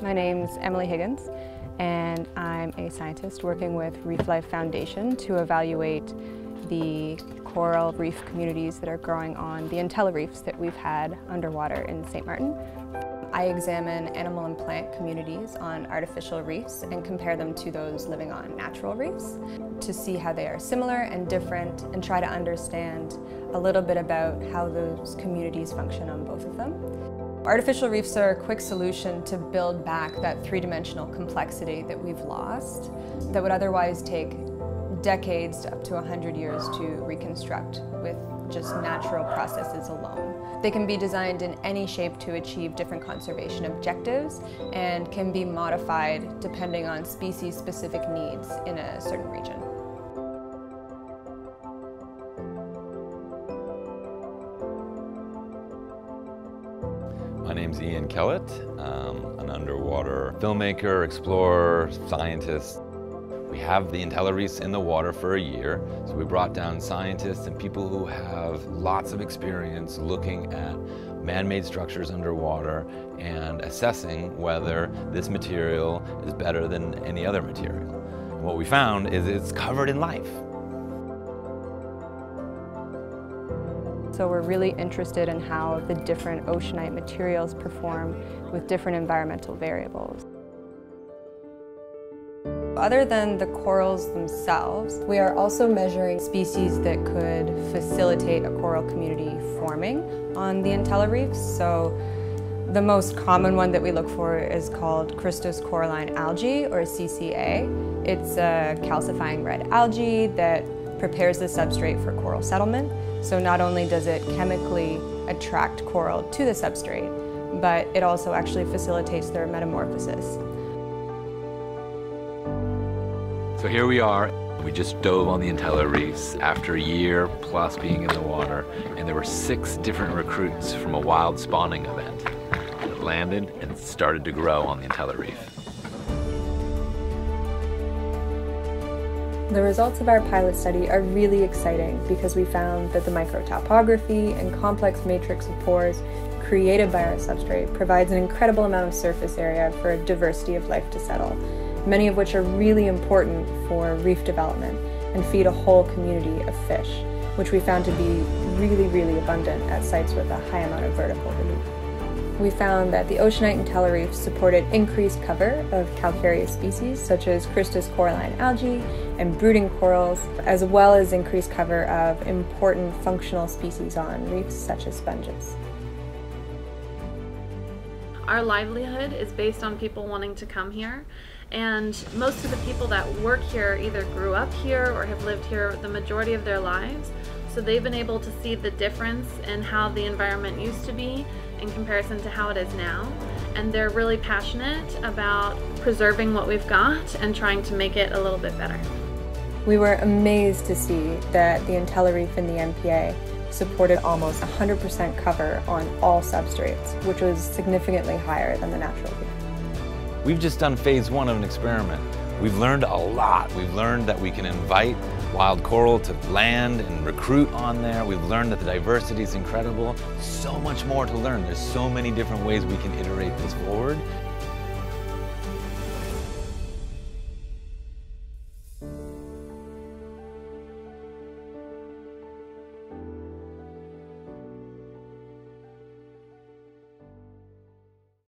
My name's Emily Higgins and I'm a scientist working with Reef Life Foundation to evaluate the coral reef communities that are growing on the IntelliReefs that we've had underwater in St. Martin. I examine animal and plant communities on artificial reefs and compare them to those living on natural reefs to see how they are similar and different and try to understand a little bit about how those communities function on both of them. Artificial reefs are a quick solution to build back that three-dimensional complexity that we've lost that would otherwise take decades up to 100 years to reconstruct with just natural processes alone. They can be designed in any shape to achieve different conservation objectives and can be modified depending on species-specific needs in a certain region. Name's Ian Kellett. I'm an underwater filmmaker, explorer, scientist. We have the Intelli in the water for a year, so we brought down scientists and people who have lots of experience looking at man-made structures underwater and assessing whether this material is better than any other material. And what we found is it's covered in life. So we're really interested in how the different oceanite materials perform with different environmental variables. Other than the corals themselves, we are also measuring species that could facilitate a coral community forming on the IntelliReefs. So the most common one that we look for is called crustose coralline algae, or CCA. It's a calcifying red algae that prepares the substrate for coral settlement. So not only does it chemically attract coral to the substrate, but it also actually facilitates their metamorphosis. So here we are. We just dove on the IntelliReefs after a year plus being in the water, and there were six different recruits from a wild spawning event that landed and started to grow on the IntelliReef. The results of our pilot study are really exciting because we found that the microtopography and complex matrix of pores created by our substrate provides an incredible amount of surface area for a diversity of life to settle, many of which are really important for reef development and feed a whole community of fish, which we found to be really, really abundant at sites with a high amount of vertical relief we found that the oceanite IntelliReefs supported increased cover of calcareous species such as crustose coralline algae and brooding corals, as well as increased cover of important functional species on reefs such as sponges. Our livelihood is based on people wanting to come here and most of the people that work here either grew up here or have lived here the majority of their lives so they've been able to see the difference in how the environment used to be in comparison to how it is now. And they're really passionate about preserving what we've got and trying to make it a little bit better. We were amazed to see that the IntelliReef in the MPA supported almost 100% cover on all substrates, which was significantly higher than the natural reef. We've just done phase one of an experiment. We've learned a lot. We've learned that we can invite wild coral to land and recruit on there. We've learned that the diversity is incredible. So much more to learn. There's so many different ways we can iterate this forward